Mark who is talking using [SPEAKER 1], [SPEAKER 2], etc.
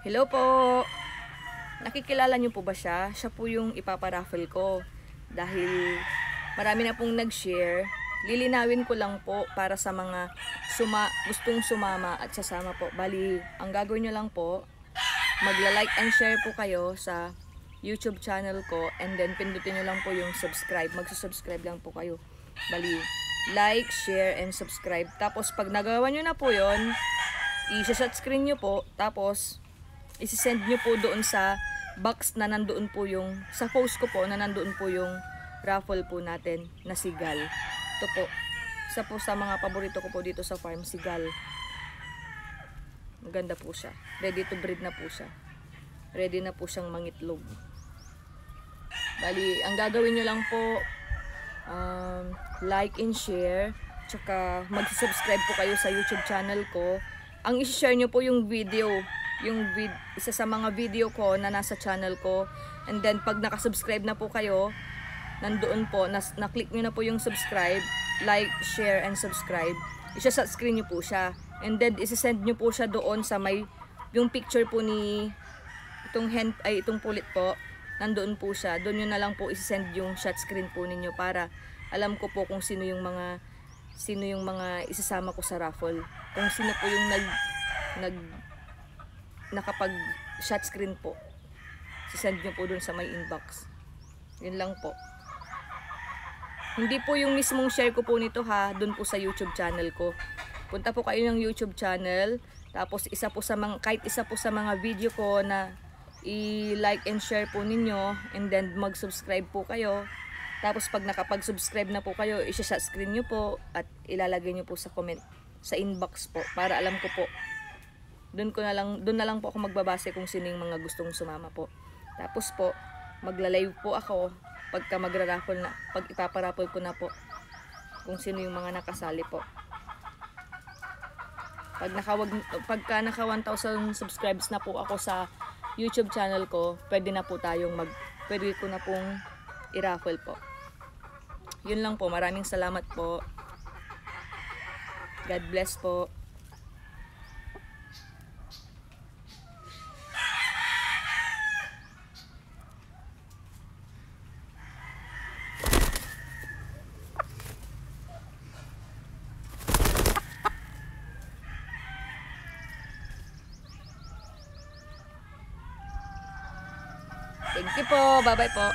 [SPEAKER 1] Hello po! Nakikilala niyo po ba siya? Siya po yung ipaparaffle ko. Dahil marami na pong nag-share. Lilinawin ko lang po para sa mga suma gustong sumama at sasama po. Bali, ang gagawin niyo lang po, magla-like and share po kayo sa YouTube channel ko and then pindutin nyo lang po yung subscribe. Magsusubscribe lang po kayo. Bali, like, share, and subscribe. Tapos, pag nagawa nyo na po yon i-shot screen nyo po. Tapos, isi-send nyo po doon sa box na nandoon po yung, sa post ko po na nandoon po yung raffle po natin na sigal. Ito po. Isa po sa mga paborito ko po dito sa farm, sigal. Maganda po siya. Ready to breed na po siya. Ready na po siyang mangitlog. Bali, ang gagawin nyo lang po, um, like and share, tsaka mag-subscribe po kayo sa YouTube channel ko. Ang isi-share nyo po yung video, yung vid isa sa mga video ko na nasa channel ko. And then, pag nakasubscribe na po kayo, nandoon po, na-click nyo na po yung subscribe, like, share, and subscribe. Isa sa screen nyo po siya. And then, isi-send nyo po siya doon sa may, yung picture po ni, itong hen, ay itong pulit po, nandoon po siya. Doon nyo na lang po isi-send yung shot screen po ninyo para alam ko po kung sino yung mga sino yung mga isasama ko sa raffle. Kung sino po yung nag nag nakapag shot screen po. Si-send nyo po doon sa my inbox. Yun lang po. Hindi po yung mismong share ko po nito ha, doon po sa YouTube channel ko. Punta po kayo ng YouTube channel, tapos isa po sa mga, kahit isa po sa mga video ko na i-like and share po ninyo and then mag-subscribe po kayo. Tapos pag nakapag-subscribe na po kayo, isa-sa screen nyo po at ilalagay nyo po sa comment sa inbox po para alam ko po. Doon ko na lang doon na lang po ako magbabase kung sino yung mga gustong sumama po. Tapos po magla-live po ako pagka magra-raffle na, pag ipaparaffle ko na po kung sino yung mga nakasali po. Pag nakawag pagka naka 1,000 subscribes na po ako sa YouTube channel ko, pwede na po tayong mag, pwede ko na pong i-raffle po. Yun lang po. Maraming salamat po. God bless po. Thank you po. Bye-bye po.